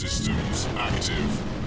systems active.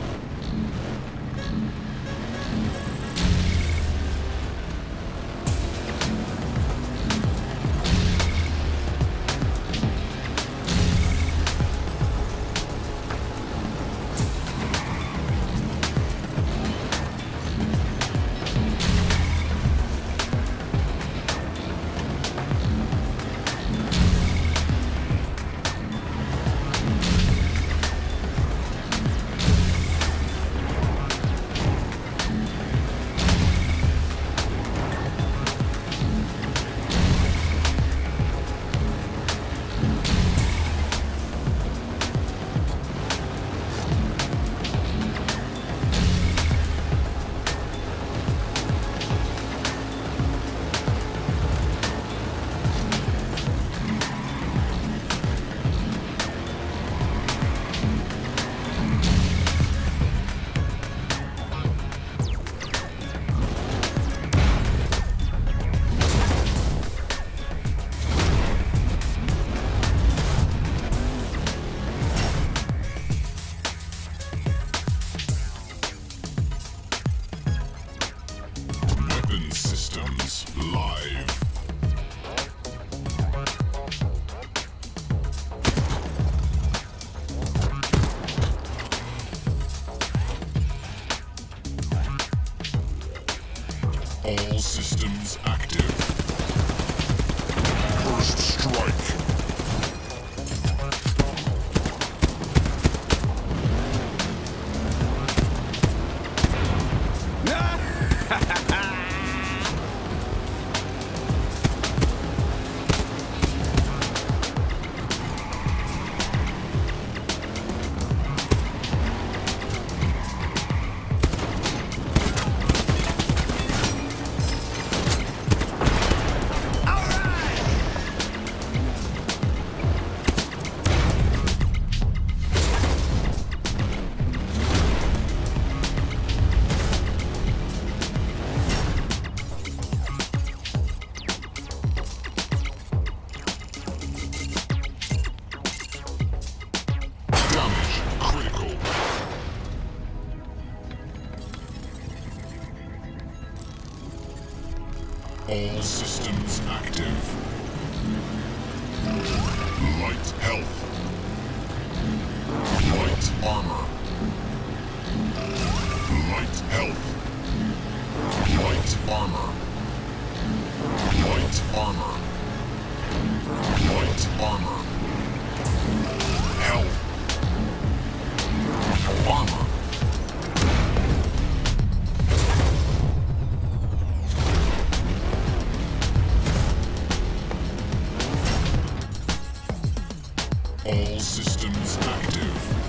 Systems active. First strike. Damage All systems active. Light health. Light armor. Light health. Light armor. Light armor. Light armor. Health. Armor. All systems active.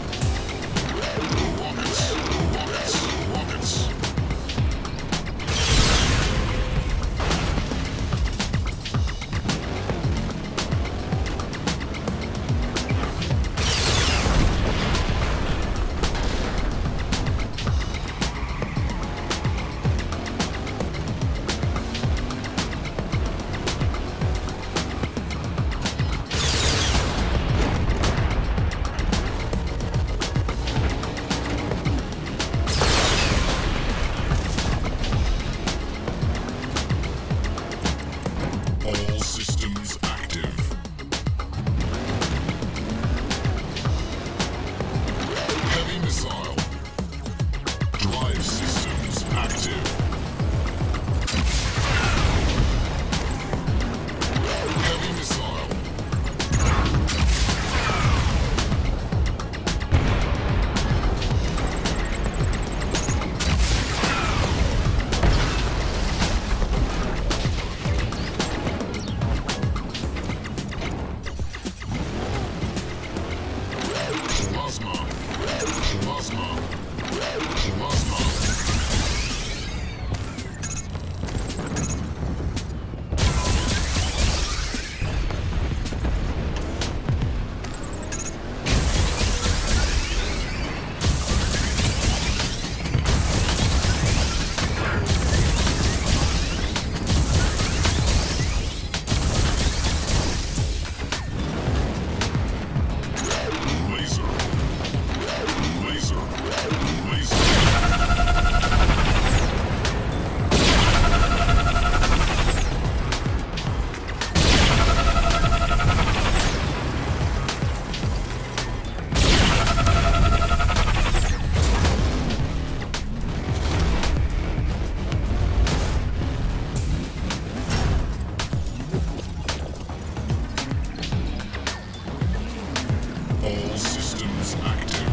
All systems active.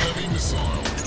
Heavy missile.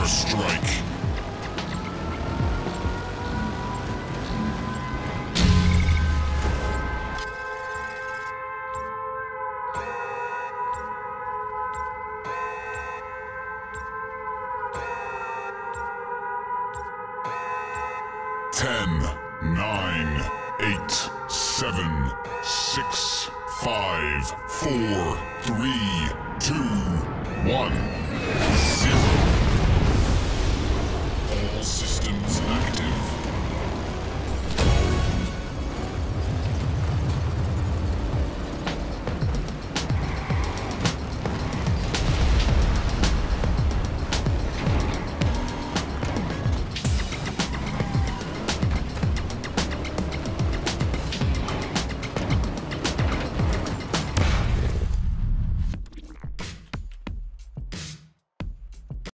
Airstrike. Ten, nine, eight, seven, six, five, four, three, two, one, zero. All systems active.